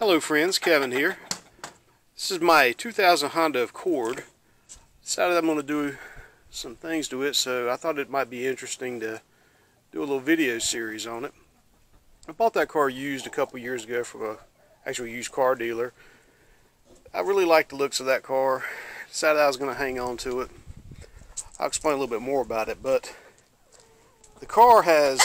Hello friends, Kevin here. This is my 2000 Honda Accord. Decided I'm going to do some things to it, so I thought it might be interesting to do a little video series on it. I bought that car used a couple years ago from a actual used car dealer. I really like the looks of that car. Decided I was going to hang on to it. I'll explain a little bit more about it, but the car has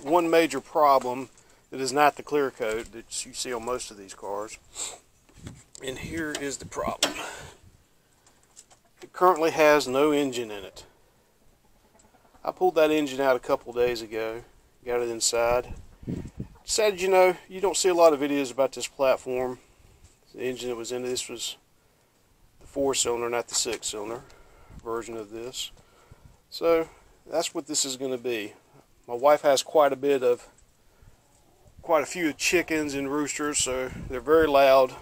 one major problem that is not the clear coat that you see on most of these cars. And here is the problem. It currently has no engine in it. I pulled that engine out a couple days ago, got it inside. Decided, you know, you don't see a lot of videos about this platform. The engine that was in this was the four cylinder, not the six cylinder version of this. So that's what this is going to be. My wife has quite a bit of quite a few chickens and roosters, so they're very loud.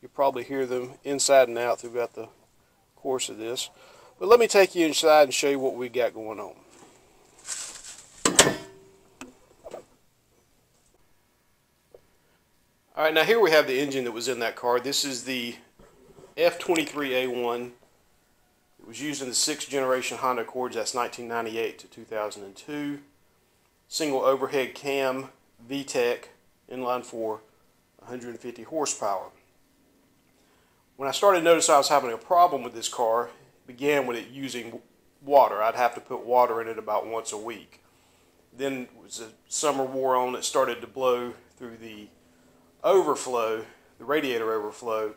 You'll probably hear them inside and out throughout the course of this. But let me take you inside and show you what we got going on. Alright, now here we have the engine that was in that car. This is the F23A1. It was used in the sixth generation Honda Accords. That's 1998 to 2002. Single overhead cam VTEC inline four, 150 horsepower. When I started to notice I was having a problem with this car, it began with it using water. I'd have to put water in it about once a week. Then as the summer wore on, it started to blow through the overflow, the radiator overflow,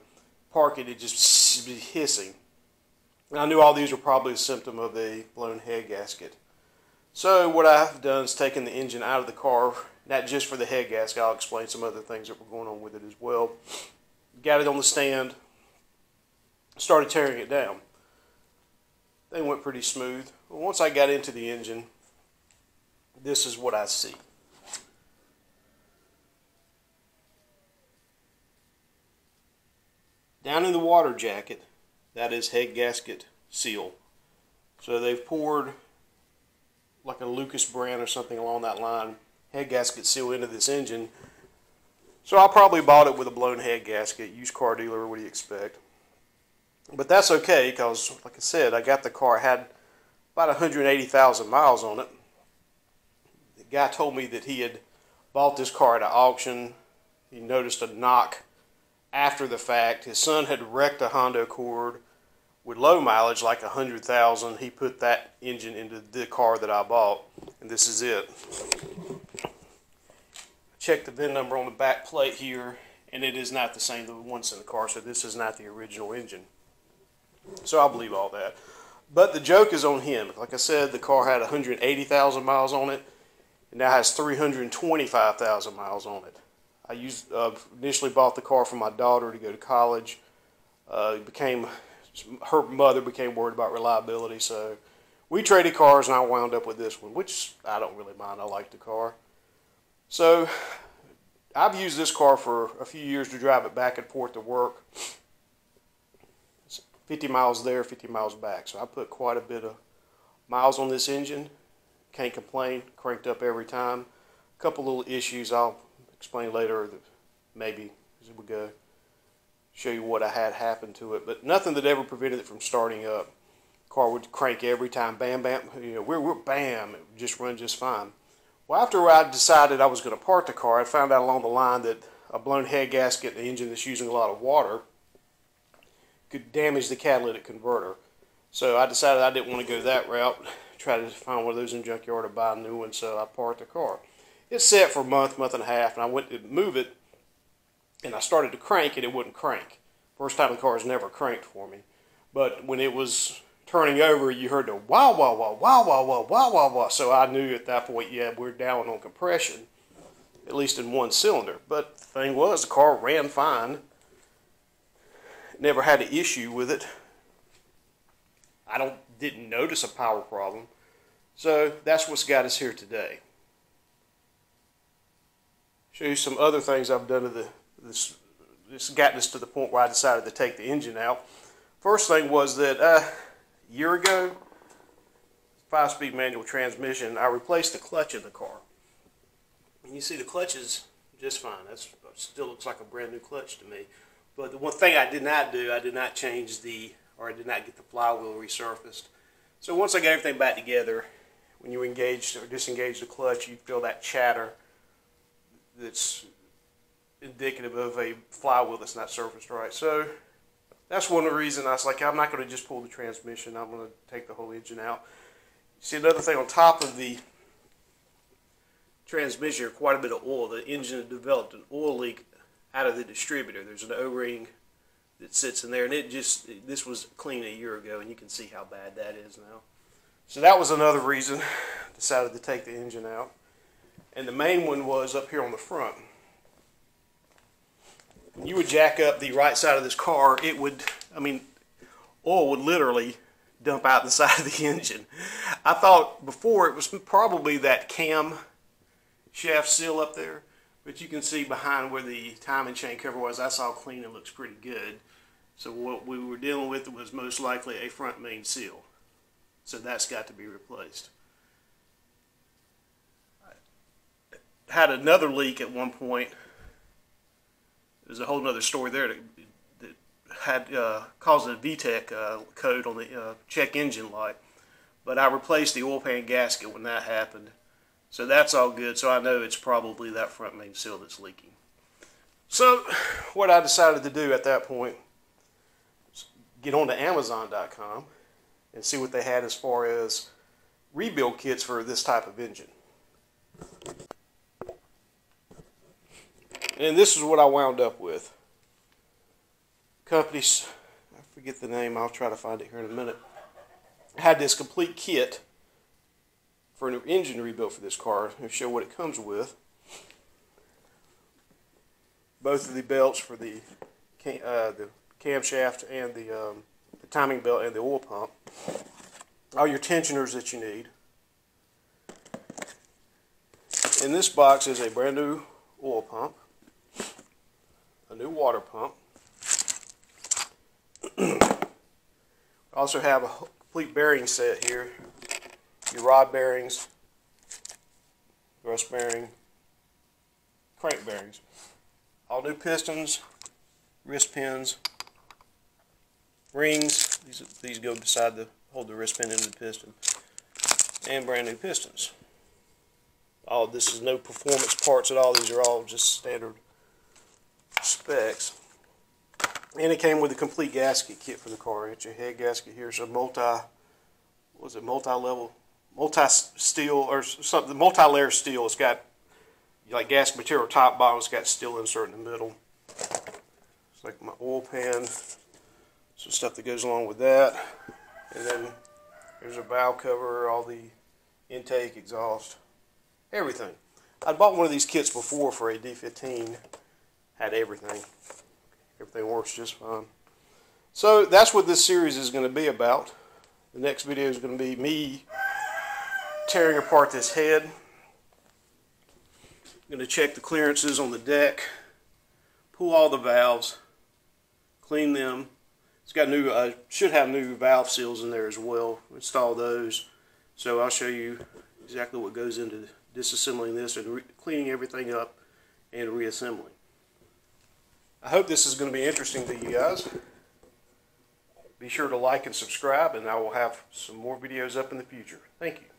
parking it just be hissing. And I knew all these were probably a symptom of a blown head gasket. So what I've done is taken the engine out of the car, not just for the head gasket, I'll explain some other things that were going on with it as well. Got it on the stand, started tearing it down. They went pretty smooth. Once I got into the engine, this is what I see. Down in the water jacket, that is head gasket seal. So they've poured like a Lucas brand or something along that line head gasket seal into this engine. So I probably bought it with a blown head gasket, used car dealer, what do you expect? But that's okay because, like I said, I got the car, had about 180,000 miles on it. The guy told me that he had bought this car at an auction. He noticed a knock after the fact. His son had wrecked a Honda Accord with low mileage, like 100,000. He put that engine into the car that I bought, and this is it. Check the VIN number on the back plate here, and it is not the same the ones in the car, so this is not the original engine. So I believe all that. But the joke is on him. Like I said, the car had 180,000 miles on it. It now has 325,000 miles on it. I used uh, initially bought the car for my daughter to go to college. Uh, became her mother became worried about reliability, so we traded cars, and I wound up with this one, which I don't really mind. I like the car. So I've used this car for a few years to drive it back and forth to work. 50 miles there, 50 miles back. So I put quite a bit of miles on this engine. Can't complain. Cranked up every time. A couple little issues I'll explain later, maybe as we go. Show you what I had happen to it, but nothing that ever prevented it from starting up. Car would crank every time, bam, bam. You know, we're, we're bam, it would just run just fine. Well, after I decided I was going to part the car, I found out along the line that a blown head gasket in the engine that's using a lot of water could damage the catalytic converter. So I decided I didn't want to go that route, try to find one of those in junkyard or buy a new one, so I parked the car. It's set for a month, month and a half, and I went to move it, and I started to crank, and it wouldn't crank. First time the car has never cranked for me. But when it was turning over, you heard the wow, wow, wow, wow, wow, wow, wow, wow, wow. So I knew at that point, yeah, we're down on compression, at least in one cylinder. But the thing was, the car ran fine never had an issue with it. I don't didn't notice a power problem. So that's what's got us here today. Show you some other things I've done to the this this gotten us to the point where I decided to take the engine out. First thing was that uh, a year ago, five-speed manual transmission, I replaced the clutch in the car. And you see the clutch is just fine. That still looks like a brand new clutch to me. But the one thing I did not do, I did not change the, or I did not get the flywheel resurfaced. So once I got everything back together, when you engage or disengage the clutch, you feel that chatter that's indicative of a flywheel that's not surfaced right. So that's one of the reasons I was like, I'm not going to just pull the transmission. I'm going to take the whole engine out. See another thing on top of the transmission, quite a bit of oil. The engine developed an oil leak out of the distributor. There's an O-ring that sits in there, and it just this was clean a year ago, and you can see how bad that is now. So that was another reason decided to take the engine out. And the main one was up here on the front. When you would jack up the right side of this car, it would, I mean, oil would literally dump out the side of the engine. I thought before it was probably that cam shaft seal up there, but you can see behind where the timing chain cover was, that's all clean and looks pretty good. So what we were dealing with was most likely a front main seal. So that's got to be replaced. I had another leak at one point. There's a whole other story there that, that had uh, caused a VTEC uh, code on the uh, check engine light. But I replaced the oil pan gasket when that happened. So that's all good. So I know it's probably that front main seal that's leaking. So what I decided to do at that point was get onto Amazon.com and see what they had as far as rebuild kits for this type of engine. And this is what I wound up with. Companies, I forget the name, I'll try to find it here in a minute, had this complete kit for an engine rebuild for this car. I'll show what it comes with. Both of the belts for the uh, the camshaft and the, um, the timing belt and the oil pump. All your tensioners that you need. In this box is a brand new oil pump, new water pump. also have a complete bearing set here your rod bearings, thrust bearing, crank bearings. All new pistons, wrist pins, rings. These, these go beside the hold the wrist pin into the piston. And brand new pistons. All this is no performance parts at all. These are all just standard specs. And it came with a complete gasket kit for the car. It's a head gasket here. It's a multi, was it multi-level multi-steel or something, multi-layer steel. It's got like gas material top, bottom. It's got steel insert in the middle. It's like my oil pan. Some stuff that goes along with that. And then there's a valve cover, all the intake, exhaust, everything. I bought one of these kits before for a D15. Had everything. Everything works just fine. So that's what this series is going to be about. The next video is going to be me tearing apart this head. I'm going to check the clearances on the deck, pull all the valves, clean them. It's got new, uh, should have new valve seals in there as well. Install those. So I'll show you exactly what goes into disassembling this and cleaning everything up and reassembling. I hope this is going to be interesting to you guys. Be sure to like and subscribe and I will have some more videos up in the future. Thank you.